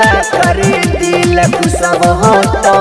हमरा करी दिल खुशब हो तो